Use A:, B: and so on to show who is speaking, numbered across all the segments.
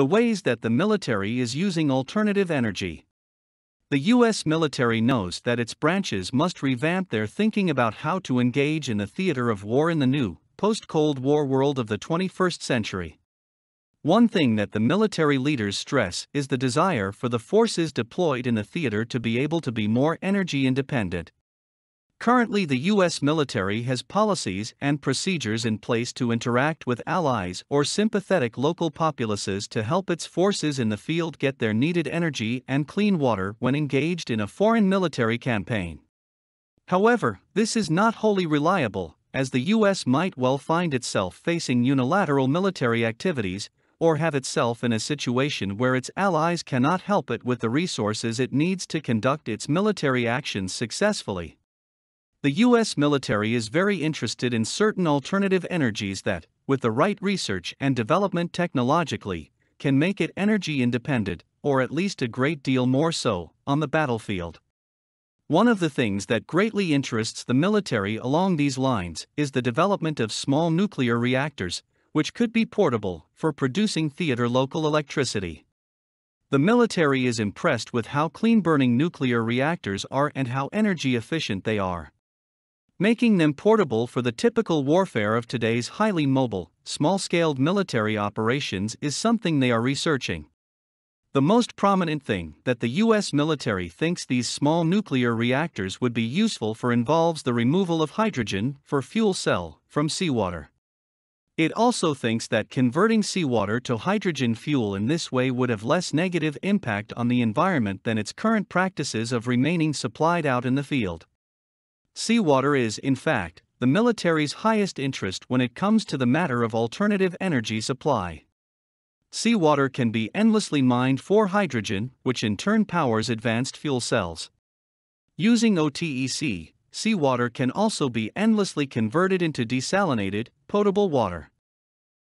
A: The ways that the military is using alternative energy. The U.S. military knows that its branches must revamp their thinking about how to engage in the theater of war in the new, post Cold War world of the 21st century. One thing that the military leaders stress is the desire for the forces deployed in the theater to be able to be more energy independent. Currently, the U.S. military has policies and procedures in place to interact with allies or sympathetic local populaces to help its forces in the field get their needed energy and clean water when engaged in a foreign military campaign. However, this is not wholly reliable, as the U.S. might well find itself facing unilateral military activities or have itself in a situation where its allies cannot help it with the resources it needs to conduct its military actions successfully. The US military is very interested in certain alternative energies that, with the right research and development technologically, can make it energy independent, or at least a great deal more so, on the battlefield. One of the things that greatly interests the military along these lines is the development of small nuclear reactors, which could be portable for producing theater local electricity. The military is impressed with how clean burning nuclear reactors are and how energy efficient they are. Making them portable for the typical warfare of today's highly mobile, small scaled military operations is something they are researching. The most prominent thing that the US military thinks these small nuclear reactors would be useful for involves the removal of hydrogen for fuel cell from seawater. It also thinks that converting seawater to hydrogen fuel in this way would have less negative impact on the environment than its current practices of remaining supplied out in the field. Seawater is, in fact, the military's highest interest when it comes to the matter of alternative energy supply. Seawater can be endlessly mined for hydrogen, which in turn powers advanced fuel cells. Using OTEC, seawater can also be endlessly converted into desalinated, potable water.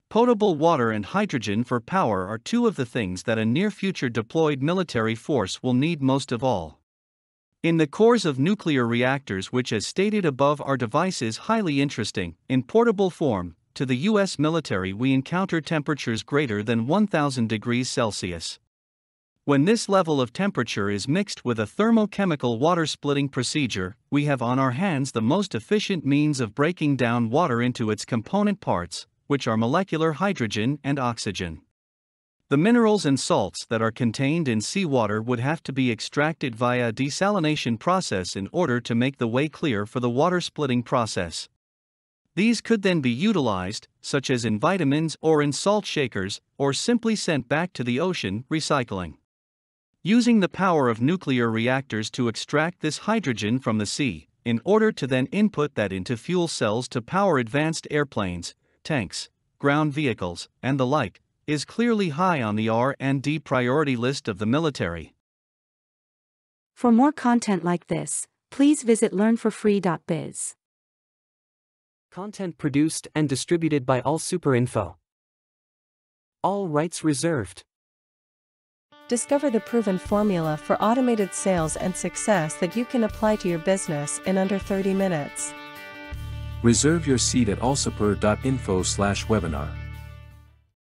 A: Potable water and hydrogen for power are two of the things that a near future deployed military force will need most of all. In the cores of nuclear reactors, which, as stated above, are devices highly interesting, in portable form, to the U.S. military, we encounter temperatures greater than 1000 degrees Celsius. When this level of temperature is mixed with a thermochemical water splitting procedure, we have on our hands the most efficient means of breaking down water into its component parts, which are molecular hydrogen and oxygen. The minerals and salts that are contained in seawater would have to be extracted via a desalination process in order to make the way clear for the water splitting process. These could then be utilized, such as in vitamins or in salt shakers, or simply sent back to the ocean, recycling using the power of nuclear reactors to extract this hydrogen from the sea, in order to then input that into fuel cells to power advanced airplanes, tanks, ground vehicles, and the like, is clearly high on the R&D priority list of the military.
B: For more content like this, please visit learnforfree.biz.
C: Content produced and distributed by All Super Info. All rights reserved.
D: Discover the proven formula for automated sales and success that you can apply to your business in under 30 minutes.
E: Reserve your seat at allsuper.info/webinar.